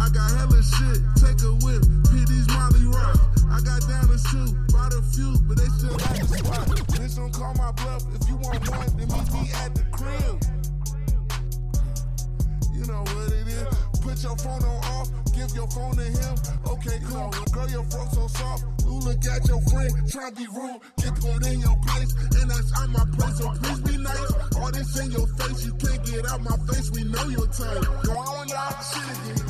I got hella shit, take a whip, PD's Molly rocks. I got diamonds too, bought a few, but they still like the spot. Bitch, don't call my bluff. If you want one, then meet me at the crib. You know what it is. Put your phone on off, give your phone to him. Okay, cool. Girl, your throat so soft. You look at your friend, try to be rude. Get put in your place, and that's on my place. So please be nice. All this in your face, you can't get out my face. We know your type. Going out, shit again.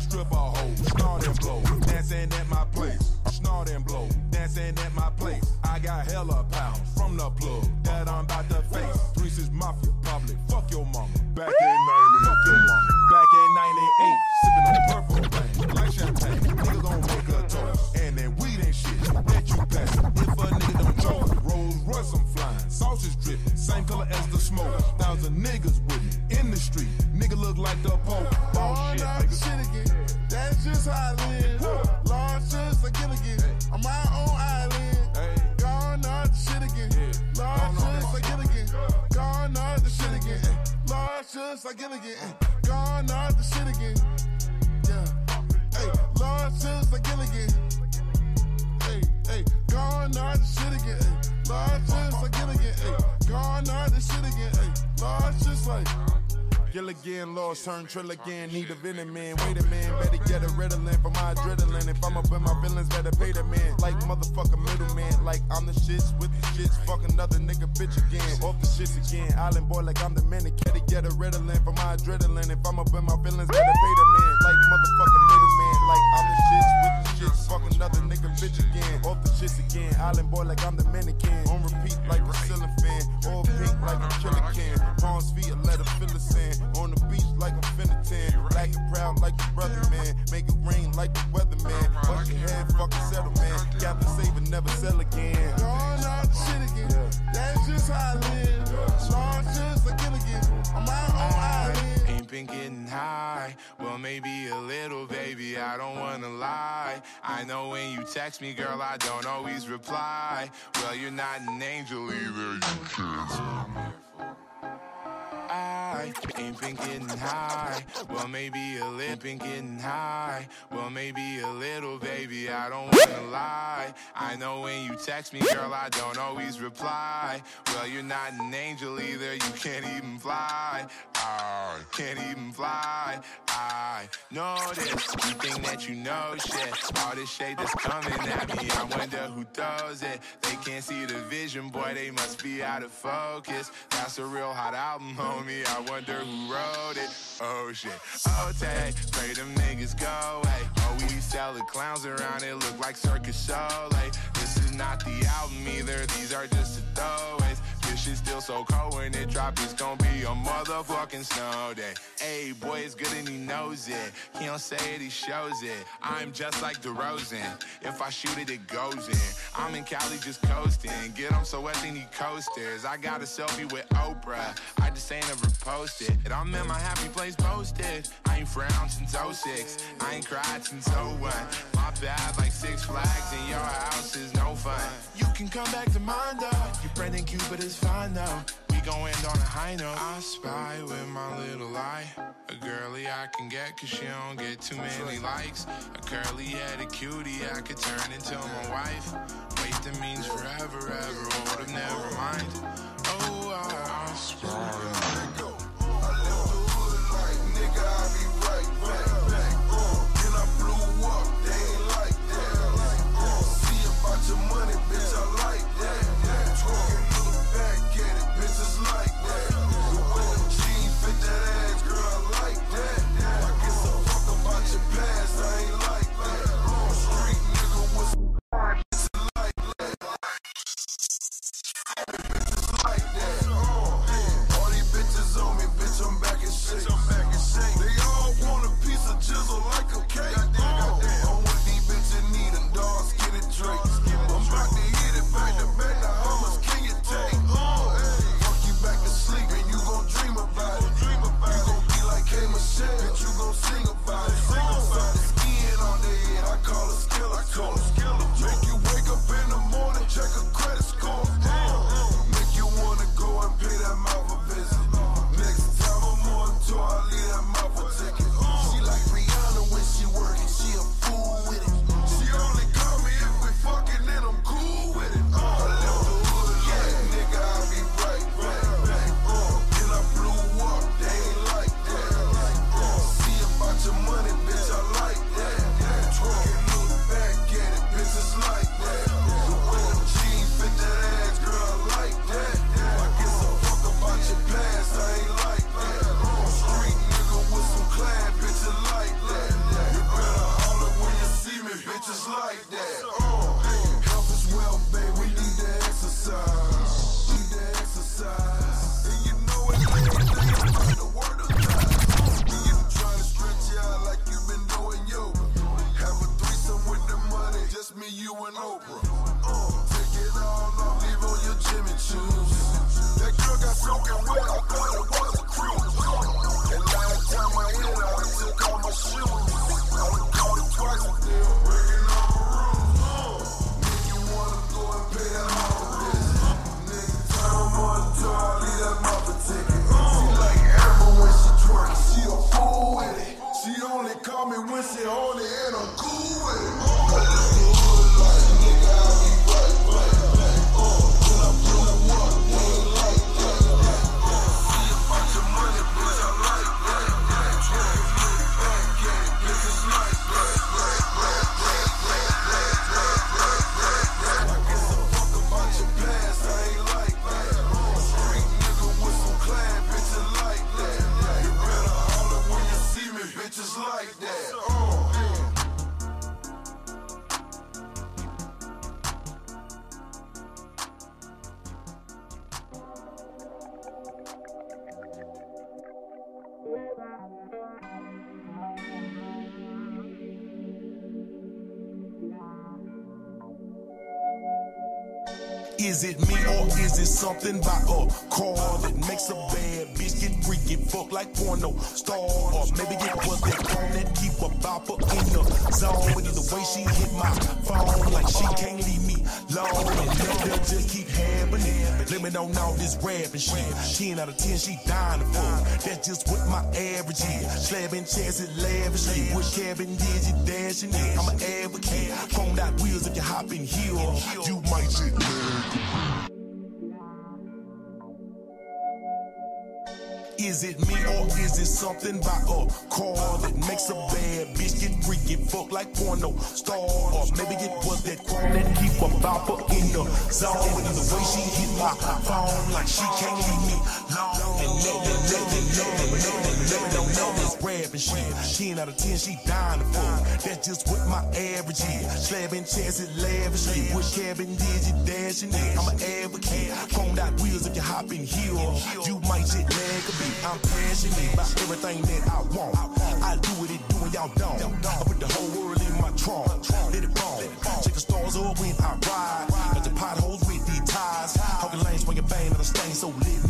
I strip a hoe, snort and blow, dancing at my place. Snort and blow, dancing at my place. I got hella pounds from the plug that I'm about to face. Reese's Mafia, public, fuck your mama. Back in 98, fuck your mama. Back in 98, sipping on purple pain, like champagne. Nigga gon' make a toast, and then weed ain't shit Bet you pass. If a nigga don't choke, Rolls Royce I'm flying, sauce is dripping, same color as the smoke. Thousand niggas with me in the street, nigga look like the Pope. All shit, nigga. shit again. Just how I live. Just a Gilligan. On my own island. Gone on the shit again. Just a Gilligan. Gone on the shit again. Just a again, Gone on the shit again. Yeah. Hey, just a again, Hey, hey, gone on the shit again. Just a again, Hey, gone on the shit again. Hey, just like. Gilligan, lost, turn trill again. Need a venom man. Wait a minute, better get a Ritalin for my adrenaline. If I'm up in my villains, better pay the man. Like motherfucker middleman. Like I'm the shits with the shits. Fuck another nigga bitch again. Off the shits again. Island boy, like I'm the minute. Gotta get a Ritalin for my adrenaline. If I'm up in my villains, better pay the man. Like motherfucker middleman. Like I'm the shits with the shits. Fuck another nigga bitch again. Off the shits again. Island boy, like I'm the Dominican. On repeat, like a ceiling fan. All like a killer can. Palms feet, let a fill us sand On the beach like I'm finna tan. Black and proud like your brother, man. Make it rain like the weather, man. Bunch your head, fuck a settlement. Captain Saver, never sell again. Y'all not shit again. That's just how I live. Y'all just a killer again. I'm out on island. Ain't been getting high high. Well, maybe a little, baby, I don't wanna lie. I know when you text me, girl, I don't always reply. Well, you're not an angel either, you can't. I ain't been getting high. Well, maybe a little been getting high. Well, maybe a little, baby. I don't wanna lie. I know when you text me, girl, I don't always reply. Well, you're not an angel either. You can't even fly. I can't even fly. I know this. You think that you know shit. All this shade that's coming at me. I wonder who does it. They can't see the vision, boy. They must be out of focus. That's a real hot album, homie me, I wonder who wrote it. Oh shit, okay, pray them niggas go away. Oh, we sell the clowns around, it look like circus show. Like, this is not the album either, these are just a throw. She's shit still so cold when it drop. It's gonna be a motherfucking snow day. Hey, boy, it's good and he knows it. He don't say it, he shows it. I'm just like DeRozan. If I shoot it, it goes in. I'm in Cali just coasting. Get on so wet, then coasters. I got a selfie with Oprah. I just ain't ever posted. And I'm in my happy place posted. I ain't frowned since 06. I ain't cried since 01. My bad, like Six Flags, and your house is no fun. You can come back to mine, though. Your Brandon Cupid is fine fine now. We gon' end on a high note. I spy with my little eye. A girly I can get, cause she don't get too many likes. A curly headed cutie I could turn into my wife. Wait, that means forever, ever, old, never mind. Oh, I, I spy. Is it me or is it something by a car that makes a bad bitch get freaky, fuck like porno star? Or maybe it was that phone that keep a bopper in the zone. But either way, she hit my phone like she can't leave me alone. And that just keep happening. Limit on all this rapping shit. 10 out of 10, she dying for. That's just what my average is. Slabbing chances lavishly. What cabin did you dashing in? I'm an advocate. Phone out wheels if you hop in here. You Is it me or is it something by a car that makes a bad bitch get freaky, fuck like porno star? Or maybe it was that chrome that keep a bopper in the zone. But either way, she hit my phone like she can't leave me alone. And that, that, that, that, that, that, that, that, don't know this rapping shit. 10 out of 10, she dying for. That's just what my average is. Slabbing chances lavishly. What cabin did you dashing in? I'm an advocate. Phone out wheels if you hop in here. You might jet lag a bit. I'm passionate about everything that I want. I do what it do and y'all don't. I put the whole world in my trunk. Let it fall. Check the stars up when I ride. Got the potholes with these ties. Hawking lanes when you bang on the stain, so let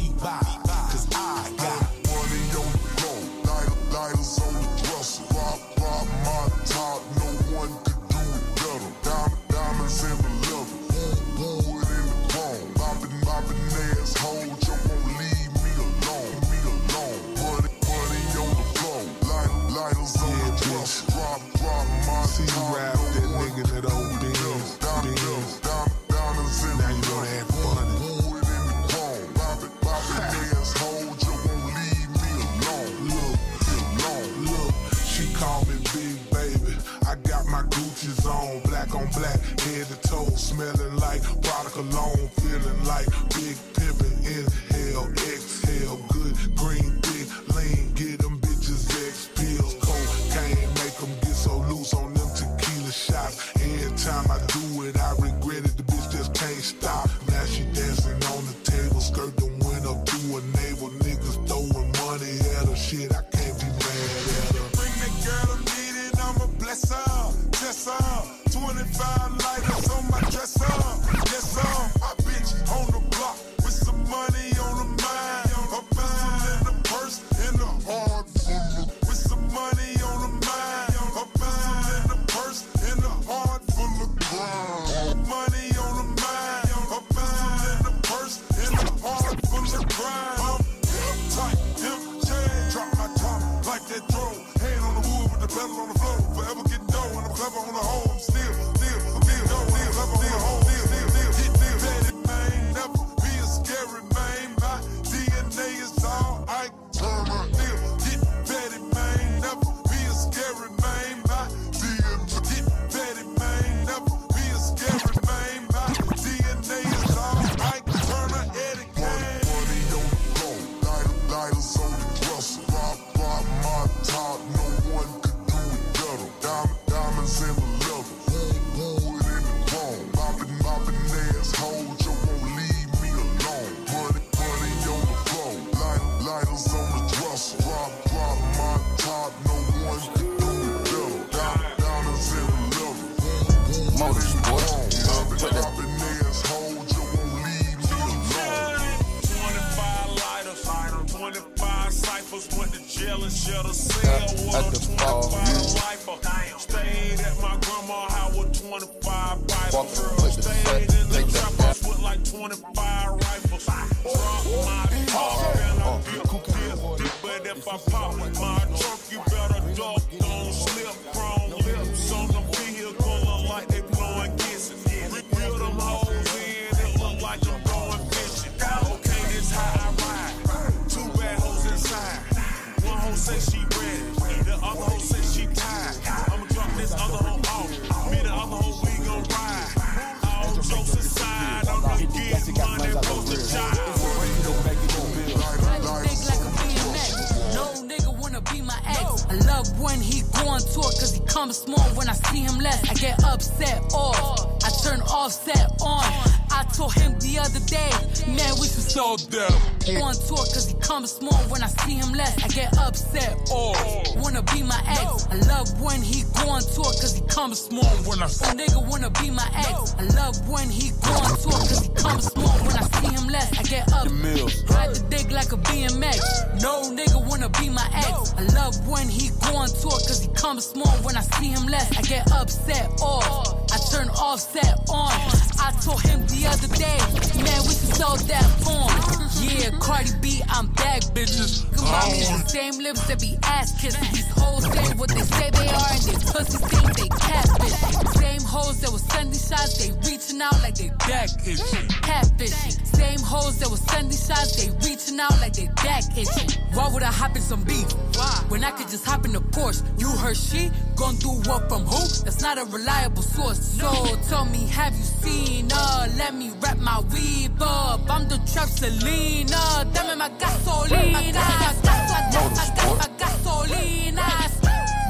like 25 rifles. Drop my top and I dip, dip, dip, but if I pop tour cause he comes small when I see him less. I get upset off. I turn offset on. I told him the other day, man, we should so down. On tour cause he comes small when I see him less. I get upset off. Wanna be my ex. I love when he go on tour cause he comes small when I see him nigga wanna be my ex. I love when he go on tour cause he comes small when I see him less. I get up. Ride the dick like a BMX. No nigga wanna be my ex. I love when he go on tour cause he comes small when I see him less. I get upset off. I turn offset on. I told him the other day, man, we should sell that porn. Yeah, Cardi B, I'm back, bitches. Remind me the same lips that be ass kissing. These hoes say what they say they are and they pussy think they catfish. Same hoes that was sending shots, they reaching out like they back itching. Catfishing. Same hoes that was sending shots, they reaching out like they back itching. Why would I hop in some beef? Why? When I could just hop in the Porsche. You heard she gon' do what from who? That's not a reliable source. So tell me, have you seen her? Let me wrap my weave up. I'm the trap Selena. Dame my gasolina.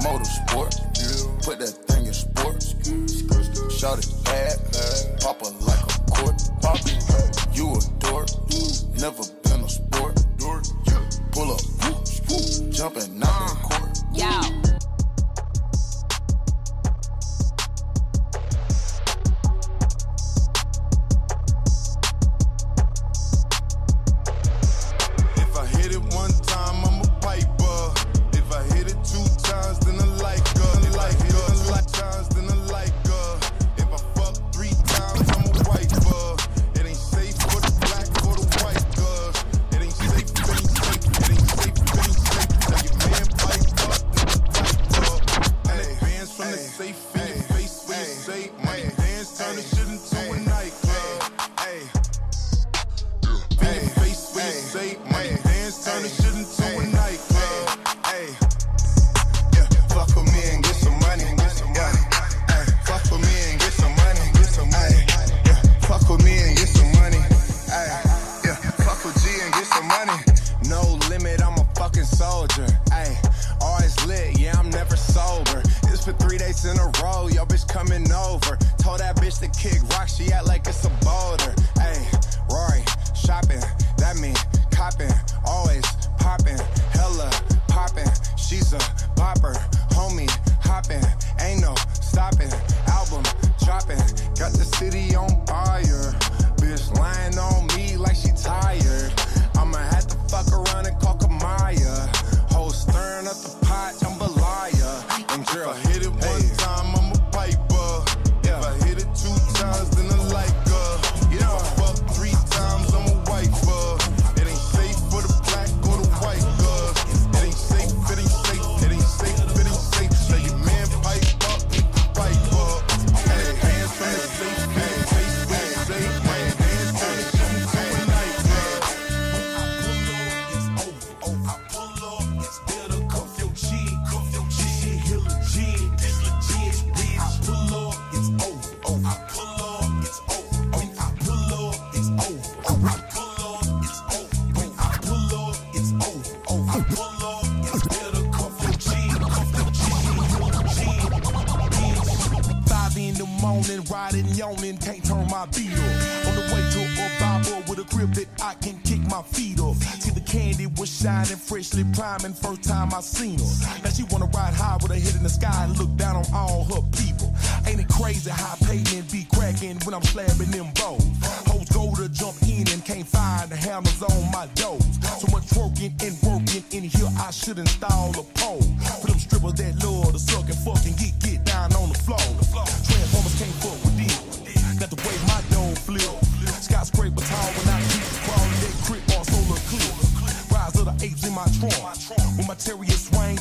Motorsport, put that thing in sports. Shout it bad, pop like a court. You a dork, never My money. Dance, turn the shit Can't turn my beat off. On the way to a Bible with a grip that I can kick my feet off. See, the candy was shining, freshly priming, first time I seen her. Now she wanna ride high with her head in the sky and look down on all her people. Ain't it crazy how Peyton be cracking when I'm slapping them bows? Hoes go to jump in and can't find the hammers on my doors. So much twerking and working in here, I should install a pole. For them strippers that love to suck and fucking get, get down on the floor. Transformers can't fuck flip. Skyscraper tall when I keep crawling that crib on solar cliff. Rise of the apes in my trunk. When my terrier swing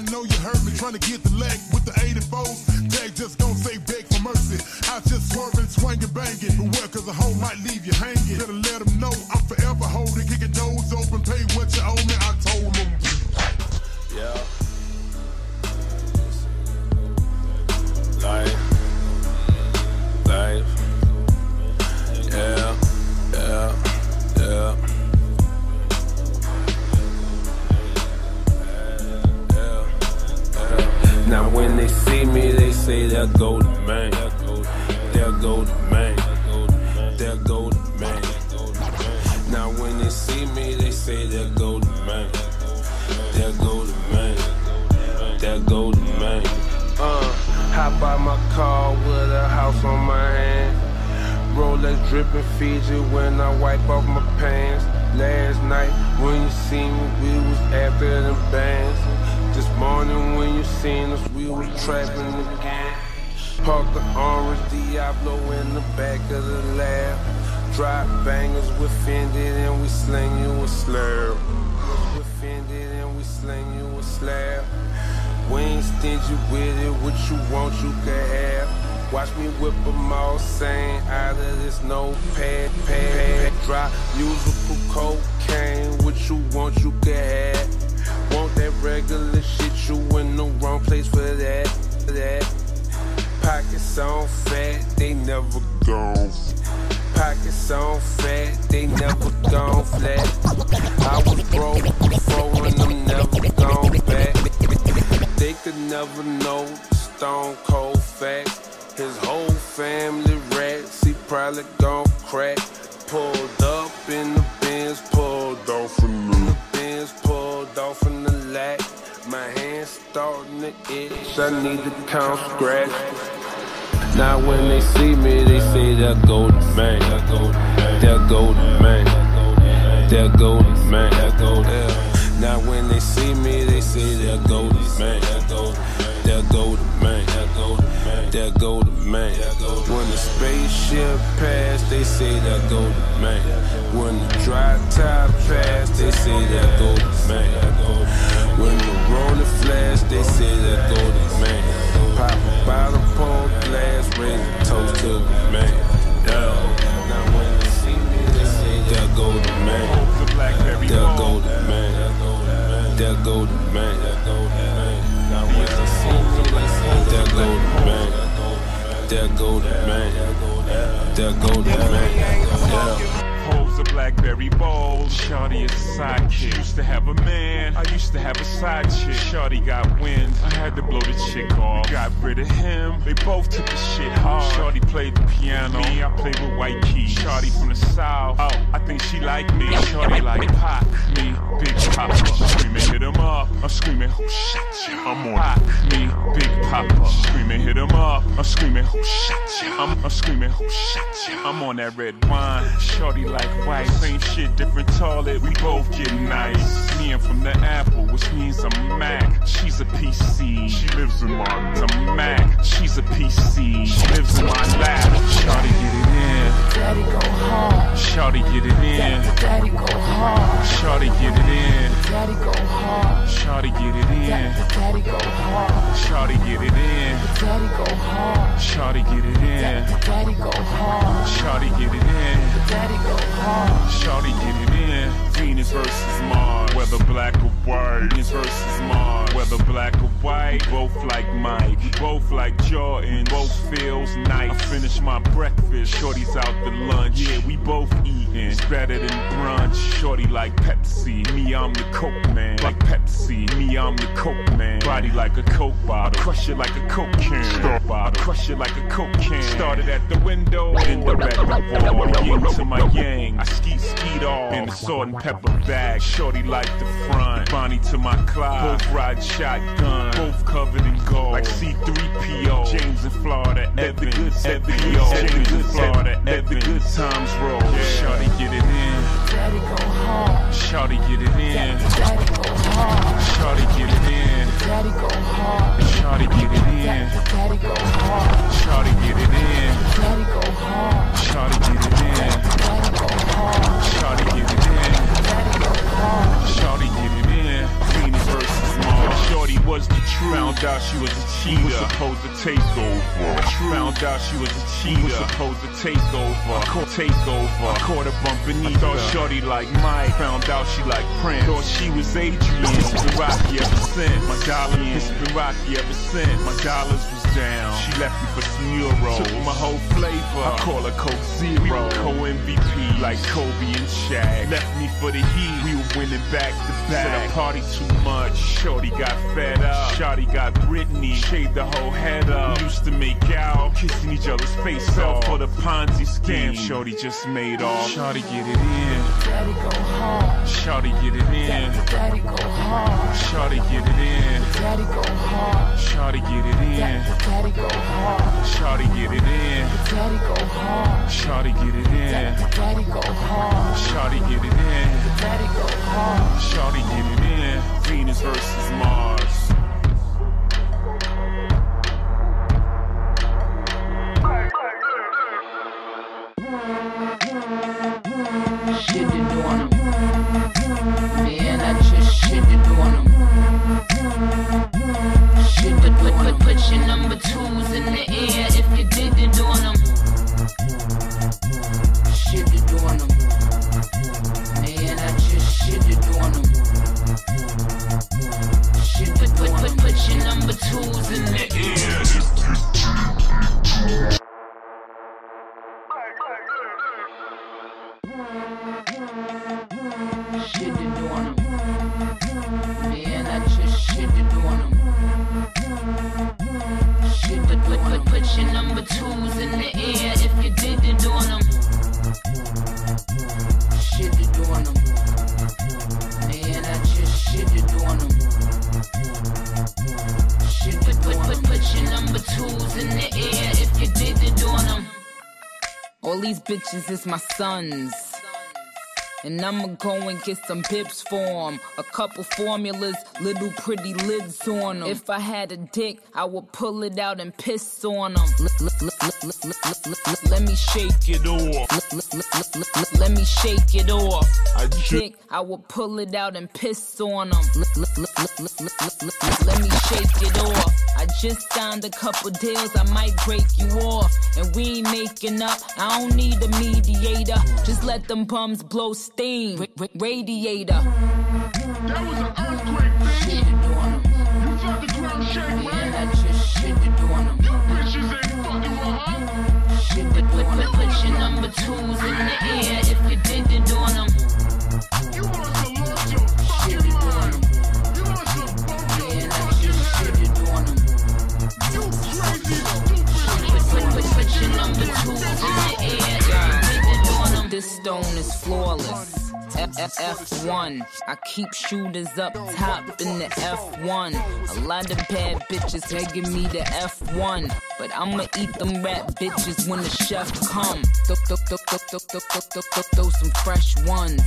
I know you heard me. Trying to get the leg with the 84s. Tag just gon' say beg for mercy. I just swerving, swinging, banging. Beware, cause a hoe might leave you hanging. Better say there go the man. There go man. There go man. Now when they see me, they say there go man. There go man. There go man. Uh, hop out my car with a house on my hand. Rolex dripping Fiji when I wipe off my pants. Last night when you seen me, we was after the bands. This morning when you seen us, we was trapping again. Park the orange Diablo in the back of the lab. Drop bangers with Fended and we sling you a slur. With Fended and we sling you a slab. We ain't stingy with it, what you want you can have. Watch me whip 'em all sane out of this notepad, pad, pad. Drop usable cocaine, what you want you can have. Regular shit, you in the wrong place for that, that. Pockets on fat, they never gone. Pockets on fat, they never gone flat. I was broke before and I'm never gone back. They could never know the stone cold fact. His whole family rats, he probably gone crack. Pulled up in the bins, pulled off in the bins, pulled off in the lack. My hands starting to itch, I need to count scratch. Now when they see me, they say there go the man. There go man. There go man. Now when they see me, they say there go man. There go the man. When the spaceship pass, they say there go the man. When the dry top pass, they say there go the man. When the rolling flash, they say there go the man. Pop a bottle, pour glass, raise a toast to the man. Now when they see me, they say there go the man. There go the man. There go the man. See me, they say there go the man. There go the man. There go the man. Yeah. A blackberry bowl. Shorty is a sidekick. Used to have a man. I used to have a side chick. Shorty got wind. I had to blow the chick off. Got rid of him. They both took the shit hard. Shorty played the piano. Me, I played with white keys. Shorty from the south. Oh, I think she like me. Shorty like Pac. Me, Big Poppa. Screaming, hit him up. I'm screaming, who shot you? I'm on Pac. Me, Big Poppa. Screaming, hit him up. I'm screaming, who shot you? I'm, I'm screaming, who shot you? I'm on that red wine. Shorty like Same shit, different toilet. We both get nice. Me, I'm from the Apple, which means I'm Mac. She's a PC. She lives in my I'm Mac. She's a PC. Shorty get it in. Daddy go hard. Shorty get it in. Daddy go hard. Shorty get it in. Daddy go hard. Shorty get it in. Daddy go hard. Shorty get it in. Daddy go hard. Shorty get it in. Venus versus Mars. Whether black or white. Venus versus Mars. Whether black or white. Both like Mike. Both like Jordan. Both feels nice. I finish my Shorty's out to lunch. Yeah, we both eating. It's better than brunch. Shorty like Pepsi. Me, I'm the Coke man. Like Pepsi. Me, I'm the Coke man. Body like a Coke bottle. Crush it like a Coke can. Start bottle. Crush it like a Coke can. Started at the window. End up at the wall. Yin to my yang. I ski skied off in the salt and pepper bag. Shorty like the front. Bonnie to my Clyde. Both ride shotgun. Both covered in gold. Like C3PO. James in Florida. Evans. Evans. James in Florida. Evans. Times roll. Shorty get it in. Daddy go hard. Shorty get it in. Daddy go hard. Shorty get it in. Daddy go hard. Shorty get it in. Daddy go hard. Shorty get it in. Daddy go hard. Shorty get it in. Daddy go hard. Shorty get it in. Daddy go hard. Shorty get it in. Venus versus Mars. Shorty was the truth. Found out she was a cheater. Was supposed to take over. Found out she was a cheater. Was supposed to take over. I caught take over. I caught her bumping I thought Shorty like Mike. Found out she like Prince. Thought she was Adrian. It's been rocky ever since. My dollar. It's been rocky ever since. My dollars was down. She left me for some. Took my whole flavor. I call her Coke Zero. We Co MVP like Kobe and Shaq. Left me for the Heat. We were winning back to back. Said I party too much. Shorty got fed up. Shorty got Britney. Shaved the whole head up. We used to make out, kissing each other's face off for the Ponzi scam. Shorty just made off. Shorty get it in. Daddy go hard. Shorty get it in. Daddy go hard. Shorty get it in. Daddy go hard. Shorty get it in. Daddy go hard. Shorty get it in. Daddy go hard. Shorty get it in. Daddy go hard. Shorty get it in. Daddy go hard. Shorty get it in. Venus versus Mars. Bitches is my sons. And I'ma go and get some pips for 'em. A couple formulas, little pretty lids on 'em. If I had a dick, I would pull it out and piss on 'em. Let me shake it off. Let me shake it off. A dick, I will pull it out and piss on them. Let me shake it off. I just signed a couple deals, I might break you off. And we ain't making up, I don't need a mediator. Just let them bums blow steam. Ra- ra- radiator. That was an earthquake, bitch. Shitted on 'em. You felt the ground shake, Man, you, put, put, put, put your number twos in the air if you didn't on them. You want some mojo, fucking money. You want some mojo, fucking money. You crazy, stupid. Put, put, put, put your number twos in the air if. This stone is flawless. F1. I keep shooters up top in the F1. A lot of bad bitches begging me the F1. But I'ma eat them rap bitches when the chef come. Throw, some fresh ones.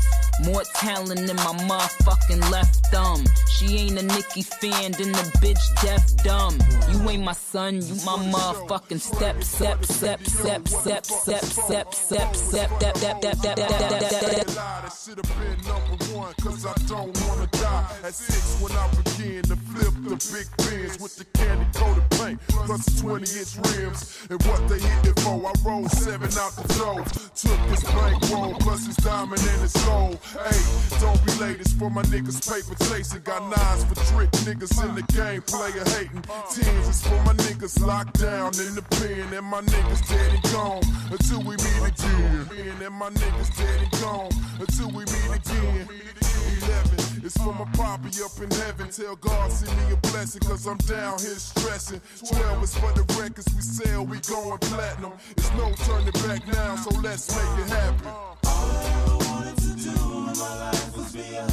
More talent than my motherfucking left thumb. She ain't a Nicki fan, then the bitch deaf dumb. You ain't my son, you my motherfucking step, step, step, step, step, step, step, step, step, step, step, step, step, step, step, step. lie, that should been number one, cause I don't wanna die. At six, when I begin to flip the big bins with the candy coated paint, plus the 20 inch rims. And what they hit it for, I rolled seven out the door. Took his bankroll, plus his diamond and his gold. Hey, don't be late, it's for my niggas paper chasing. Got nines for trick niggas in the game, player hating. Tens is for my niggas locked down in the pen, and my niggas dead and gone until we meet again. And my niggas dead and gone until we it's for my poppy up in heaven. Tell God, send me a blessing, cause I'm down here stressing. 12 is for the records we sell, we going platinum. It's no turning back now, so let's make it happen. All I ever wanted to do in my life was be a